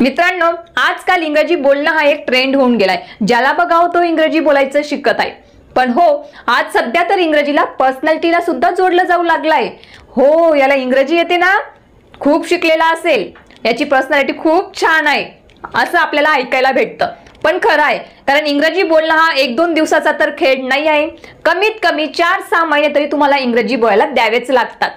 मित्रांनो आजकाल इंग्रजी बोलणं हा एक ट्रेंड होऊन गेलाय. ज्याला बघाव तो इंग्रजी बोलायचं शिकत आहे. पण हो आज सध्या तर इंग्रजीला पर्सनॅलिटीला सुद्धा जोडलं जाऊ लागलाय. हो याला इंग्रजी येते ना? खूप शिकलेला असेल. याची पर्सनॅलिटी खूप छान आहे असं आपल्याला ऐकायला भेटतं. पण खरं आहे कारण इंग्रजी बोलणं हा एक दोन दिवसाचा तर खेळ नाही आहे. कमीत कमी चार सहा महिने तरी तुम्हाला इंग्रजी बोलायला द्यावेच लागतात.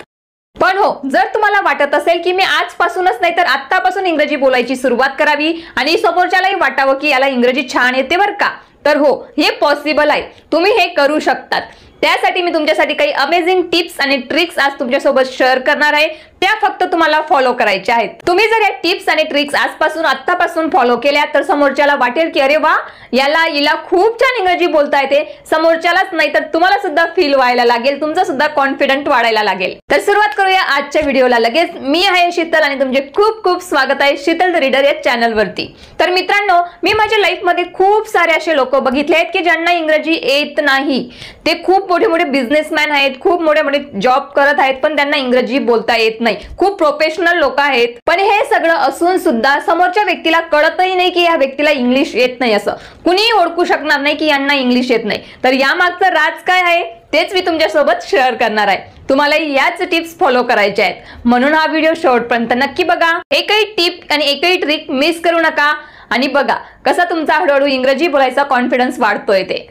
पण हो जर तुम्हाला वाटत असेल की मी आजपासूनच नाही तर आत्तापासून इंग्रजी बोलायची सुरुवात करावी आणि समोरच्यालाही वाटावं की याला इंग्रजी छान येते बरं का तर हो हे पॉसिबल आहे. तुम्ही हे करू शकतात. त्यासाठी मी तुमच्यासाठी काही अमेझिंग टिप्स आणि ट्रिक्स आज तुमच्यासोबत शेअर करणार आहे. त्या फक्त तुम्हाला फॉलो करायच्या आहेत. तुम्ही जर या टिप्स आणि ट्रिक्स आजपासून आत्तापासून फॉलो केल्या तर समोरच्याला वाटेल की अरे वा याला हिला खूप छान इंग्रजी बोलता येते. समोरच्यालाच नाही तर तुम्हाला सुद्धा फील व्हायला लागेल. तुमचा सुद्धा कॉन्फिडंट वाढायला लागेल. तर सुरुवात करूया आजच्या व्हिडिओला लगेच. मी आहे शीतल आणि तुमचे खूप खूप स्वागत आहे शीतल द रीडर या चॅनलवरती तर मित्रांनो मी माझ्या लाईफमध्ये खूप सारे असे लोक बघितले आहेत की ज्यांना इंग्रजी येत नाही. ते खूप मोठे मोठे बिझनेसमॅन आहेत खूप मोठे मोठे जॉब करत आहेत पण त्यांना इंग्रजी बोलता येत नाही. खूप प्रोफेशनल लोक आहेत पण हे सगळं असून सुद्धा समोरच्या व्यक्तीला कळतही नाही की या व्यक्तीला इंग्लिश येत नाही असं. कुणीही ओळखू शकणार नाही की यांना इंग्लिश येत नाही. तर यामागचं राज काय आहे? तेच मी तुमच्यासोबत शेअर करणार आहे. तुम्हाला याच टिप्स फॉलो करायच्या आहेत. म्हणून हा व्हिडिओ शेवटपर्यंत नक्की बघा. एकही टिप आणि एकही ट्रिक मिस करू नका. आणि बघा कसा तुमचा हळूहळू इंग्रजी बोलायचा कॉन्फिडन्स वाढतोय ते.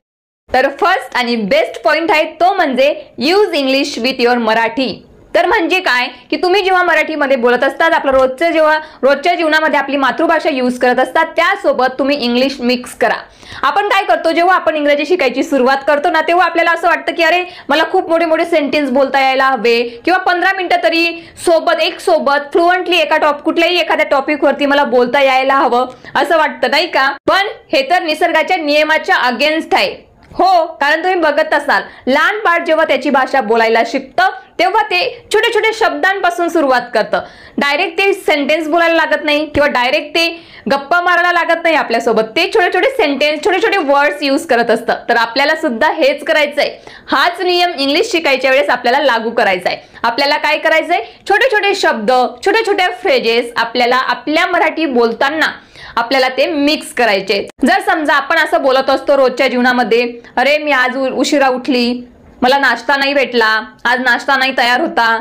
तर फर्स्ट आणि बेस्ट पॉइंट आहे तो म्हणजे use English with your Marathi. तर म्हणजे काय? की तुम्ही जेव्हा मराठीमध्ये बोलत असतात आपलं रोजचं जेव्हा रोजच्या जीवनामध्ये आपली मातृभाषा यूज करत असतात त्यासोबत तुम्ही इंग्लिश मिक्स करा. आपण काय करतो? जेव्हा आपण इंग्रजी शिकायची सुरुवात करतो ना तेव्हा आपल्याला असं वाटतं की अरे मला खूप मोठे मोठे सेंटेन्स बोलता यायला हवे. किंवा पंधरा मिनिटं तरी सोबत एक सोबत फ्लुएंटली एका टॉप कुठल्याही एखाद्या टॉपिकवरती मला बोलता यायला हवं असं वाटतं नाही का? पण हे तर निसर्गाच्या नियमाच्या अगेन्स्ट आहे. हो कारण तुम्ही बघत असाल लहान बाळ जेव्हा त्याची भाषा बोलायला शिकतं तेव्हा ते छोटे छोटे शब्दांपासून सुरुवात करतं. डायरेक्ट ते सेंटेन्स बोलायला लागत नाही किंवा डायरेक्ट ते गप्पा मारायला लागत नाही आपल्यासोबत. ते छोटे छोटे सेंटेन्स छोटे छोटे वर्ड्स यूज करत असतं. तर आपल्याला सुद्धा हेच करायचंय. हाच नियम इंग्लिश शिकायच्या वेळेस आपल्याला लागू करायचा आहे आपल्याला काय करायचंय? छोटे छोटे शब्द छोटे छोट्या फ्रेजेस आपल्याला आपल्या मराठी बोलताना आपल्याला ते मिक्स करायचे. जर समजा आपण असं बोलत असतो रोजच्या जीवनामध्ये अरे मी आज उशिरा उठली मला नाश्ता नाही भेटला आज नाश्ता नाही तयार होता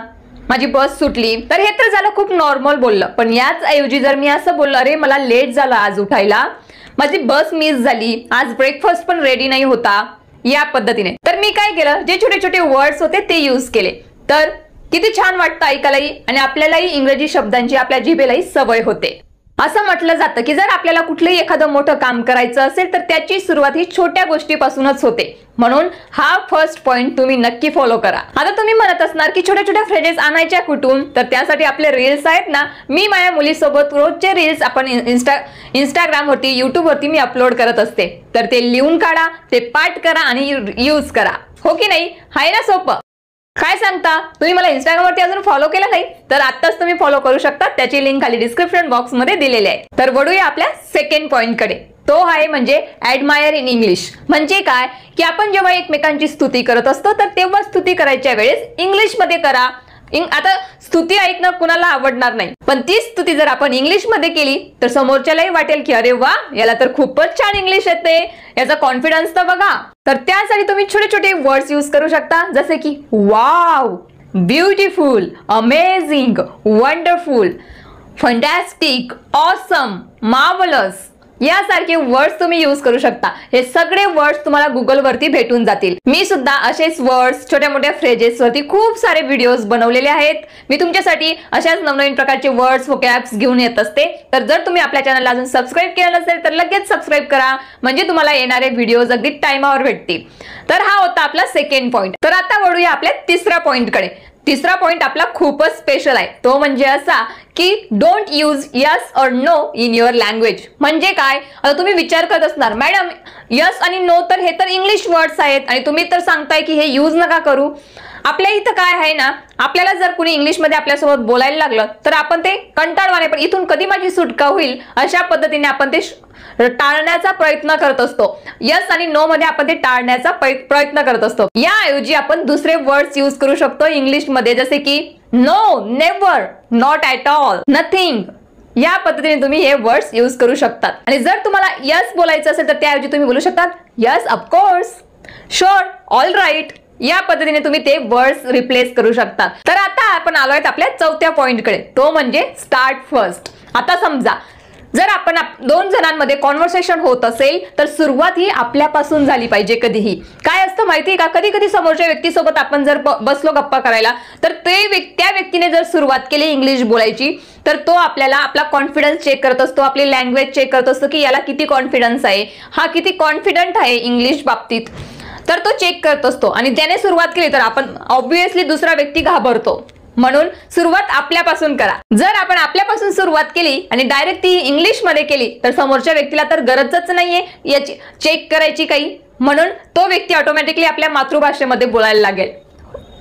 माझी बस सुटली. तर हे तर झालं खूप नॉर्मल बोललं. पण याच ऐवजी जर मी असं बोललं अरे मला लेट झालं आज उठायला माझी बस मिस झाली आज ब्रेकफास्ट पण रेडी नाही होता या पद्धतीने. तर मी काय केलं जे छोटे छोटे वर्ड्स होते ते यूज केले. तर किती छान वाटतं ऐकायलाही आणि आपल्यालाही इंग्रजी शब्दांची आपल्या जिभेलाही सवय होते. असं म्हटलं जातं की जर आपल्याला कुठलंही एखादं मोठं काम करायचं असेल तर त्याची सुरुवात ही छोट्या गोष्टीपासूनच होते. म्हणून हा फर्स्ट पॉइंट तुम्ही नक्की फॉलो करा. आता तुम्ही म्हणत असणार की छोट्या छोट्या फ्रेजेस आणायच्या कुठून? तर त्यासाठी आपले रील्स आहेत ना मी माझ्या मुलीसोबत रोजचे रील्स आपण इन्स्टा इंस्टाग्रामवरती युट्यूबवरती मी अपलोड करत असते. तर ते लिहून काढा ते पाठ करा आणि यूज करा. हो की नाही? हाय ना सोपं. काय सांगता? तुम्ही मला इंस्टाग्रामवरती अजून फॉलो केलं नाही तर आताच तुम्ही फॉलो करू शकता. त्याची लिंक खाली डिस्क्रिप्शन बॉक्समध्ये दिलेली आहे. तर वळूया आपल्या सेकंड पॉइंटकडे. तो आहे म्हणजे ऍडमायर इन इंग्लिश म्हणजे काय? की आपण जेव्हा एकमेकांची स्तुती करत असतो तर तेव्हा स्तुती करायच्या वेळेस इंग्लिशमध्ये करा. आता स्तुती ऐकणं कुणाला आवडणार नाही. पण ती स्तुती जर आपण इंग्लिशमध्ये केली तर समोरच्यालाही वाटेल की अरे वा याला तर खूपच छान इंग्लिश येते. याचा कॉन्फिडन्स तर बघा. तर त्यासाठी तुम्ही छोटे छोटे वर्ड्स यूज करू शकता. जसे की wow beautiful amazing wonderful fantastic awesome marvellous. यासारखे वर्ड्स तुम्ही यूज करू शकता. हे सगळे वर्ड्स तुम्हाला गुगल वरती भेटून जातील. मी सुद्धा असेच वर्ड्स छोट्या मोठ्या फ्रेजेस वरती खूप सारे व्हिडिओज बनवलेले आहेत. मी तुमच्यासाठी अशाच नवनवीन प्रकारचे वर्ड्स कॅप्स घेऊन येत असते. तर जर तुम्ही आपल्या चॅनलला अजून सबस्क्राईब केलं नसेल तर लगेच सबस्क्राईब करा. म्हणजे तुम्हाला येणारे व्हिडिओज अगदी टाइमावर भेटतील. तर हा होता आपला सेकंड पॉईंट तर आता वळूया आपल्या तिसऱ्या पॉईंटकडे तिसरा पॉईंट आपला खूपच स्पेशल आहे. तो म्हणजे असा की don't use yes or no in your language म्हणजे काय? आता तुम्ही विचार करत असणार मॅडम यस आणि नो तर हे तर इंग्लिश वर्ड्स आहेत आणि तुम्ही तर सांगताय की हे यूज नका करू. आपल्या इथं काय आहे ना आपल्याला जर कुणी इंग्लिशमध्ये आपल्यासोबत बोलायला लागलं तर आपण ते कंटाळवाने पण इथून कधी माझी सुटका होईल? अशा पद्धतीने आपण ते टाळण्याचा प्रयत्न करत असतो. यस आणि नो मध्ये आपण ते टाळण्याचा प्रयत्न करत असतो. याऐवजी आपण दुसरे वर्ड्स यूज करू शकतो इंग्लिशमध्ये जसे की no never not at all nothing या पद्धतीने तुम्ही हे वर्ड्स यूज करू शकतात. आणि जर तुम्हाला यस बोलायचं असेल तर त्याऐवजी तुम्ही बोलू शकतात yes of course sure all right या पद्धतीने तुम्ही ते वर्ड्स रिप्लेस करू शकता. तर आता आपण आलोय आपल्या चौथ्या पॉईंटकडे तो म्हणजे स्टार्ट फर्स्ट आता समजा जर आपण दोन जणांमध्ये कॉन्व्हर्सेशन होत असेल तर सुरुवात ही आपल्यापासून झाली पाहिजे कधीही. काय असतं माहिती का? कधी कधी समोरच्या व्यक्तीसोबत आपण जर बसलो गप्पा करायला तर ते त्या व्यक्तीने जर सुरुवात केली इंग्लिश बोलायची तर तो आपल्याला आपला कॉन्फिडन्स चेक करत असतो आपली लँग्वेज चेक करत असतो की याला किती कॉन्फिडन्स आहे? हा किती कॉन्फिडंट आहे इंग्लिश बाबतीत? तर तो चेक करत असतो. आणि त्याने सुरुवात केली तर आपण ऑब्विसली दुसरा व्यक्ती घाबरतो. म्हणून सुरुवात आपल्यापासून करा. जर आपण आपल्यापासून सुरुवात केली आणि डायरेक्ट ती इंग्लिशमध्ये केली तर समोरच्या व्यक्तीला तर गरजच नाहीये याची चेक करायची काही. म्हणून तो व्यक्ती ऑटोमॅटिकली आपल्या मातृभाषेमध्ये बोलायला लागेल.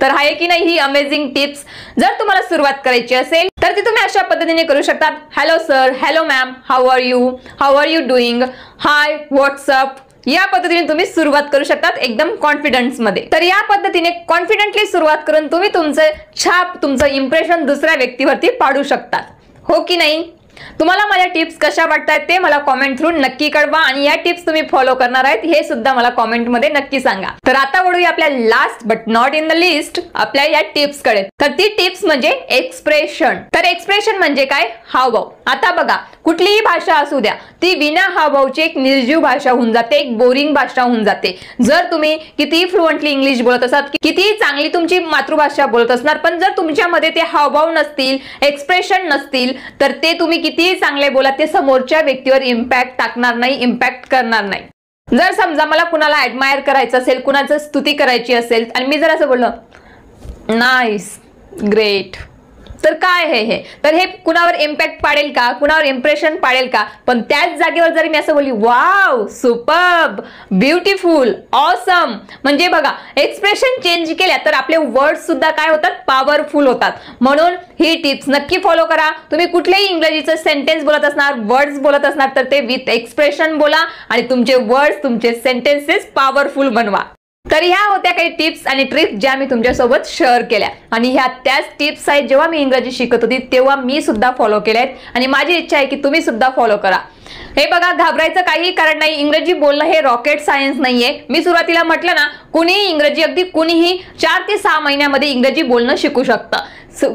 तर आहे की नाही ही अमेझिंग टिप्स जर तुम्हाला सुरुवात करायची असेल तर ती तुम्ही अशा पद्धतीने करू शकतात. Hello sir hello ma'am how are you how are you doing hi what's up या पद्धतीने तुम्ही सुरुवात करू शकतात एकदम कॉन्फिडन्समध्ये. तर या पद्धतीने कॉन्फिडेंटली सुरुवात करून तुम्ही तुमचं छाप तुमचं इम्प्रेशन दुसऱ्या व्यक्तीवरती पाडू शकतात. हो की नाही? तुम्हाला माझ्या टिप्स कशा वाटतात ते मला कॉमेंट थ्रू नक्की कळवा आणि या टिप्स तुम्ही फॉलो करणार आहेत हे सुद्धा मला कॉमेंटमध्ये नक्की सांगा. तर आता वळूया आपल्या last but not in the list आपल्या या टिप्सकडे. तर ती टिप्स म्हणजे एक्सप्रेशन तर एक्सप्रेशन म्हणजे काय? हावभाव. आता बघा कुठलीही भाषा असू द्या ती विना हावभावची एक निर्जीव भाषा होऊन जाते एक बोरिंग भाषा होऊन जाते. जर तुम्ही कितीही फ्लुएंटली इंग्लिश बोलत असाल कितीही चांगली तुमची मातृभाषा बोलत असणार पण जर तुमच्यामध्ये ते हावभाव नसतील एक्सप्रेशन नसतील तर ते तुम्ही कितीही चांगले बोला ते समोरच्या व्यक्तीवर इम्पॅक्ट टाकणार नाही इम्पॅक्ट करणार नाही. जर समजा मला कुणाला ऍडमायर करायचं असेल कुणाचं स्तुती करायची असेल आणि मी जर असं बोललं नाईस ग्रेट तर काय आहे हे? तर हे कुणावर इम्पॅक्ट पाडेल का? कुणावर इम्प्रेशन पाडेल का? पण त्याच जागेवर जरी मी असं बोलली वाव सुपर्ब ब्युटिफुल ऑसम म्हणजे बघा एक्सप्रेशन चेंज केल्या तर आपले वर्ड सुद्धा काय होतात? पॉवरफुल होतात. म्हणून ही टिप्स नक्की फॉलो करा. तुम्ही कुठलेही इंग्रजीचं सेंटेन्स बोलत असणार वर्ड्स बोलत असणार तर ते विथ एक्सप्रेशन बोला आणि तुमचे वर्ड्स तुमचे सेंटेन्सेस पॉवरफुल बनवा. तर ह्या होत्या काही टिप्स आणि ट्रिक्स ज्या मी तुमच्यासोबत शेअर केल्या. आणि ह्या त्याच टिप्स आहेत जेव्हा मी इंग्रजी शिकत होती तेव्हा मी सुद्धा फॉलो केल्या आहेत. आणि माझी इच्छा आहे की तुम्ही सुद्धा फॉलो करा. हे बघा घाबरायचं काहीही कारण नाही. इंग्रजी बोलणं हे रॉकेट सायन्स नाहीये. मी सुरुवातीला म्हटलं ना कुणीही इंग्रजी अगदी कुणीही चार ते सहा महिन्यामध्ये इंग्रजी बोलणं शिकू शकतं.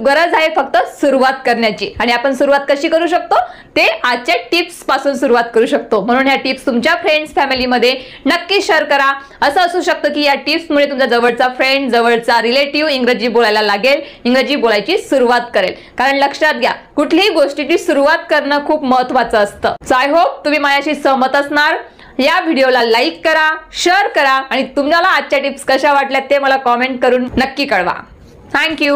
गरज आहे फक्त सुरुवात करण्याची. आणि आपण सुरुवात कशी करू शकतो? ते आजच्या टिप्सपासून सुरुवात करू शकतो. म्हणून ह्या टिप्स तुमच्या फ्रेंड्स फॅमिलीमध्ये नक्की शेअर करा. असं असू शकतं की या टिप्समुळे तुमचा जवळचा फ्रेंड जवळचा रिलेटिव्ह इंग्रजी बोलायला लागेल इंग्रजी बोलायची सुरुवात करेल. कारण लक्षात घ्या कुठलीही गोष्टीची सुरुवात करणं खूप महत्वाचं असतं. आय होप तुम्ही माझ्याशी सहमत असणार. या व्हिडिओला लाईक करा शेअर करा आणि तुम्हाला आजच्या टिप्स कशा वाटल्या ते मला कॉमेंट करून नक्की कळवा. थँक्यू.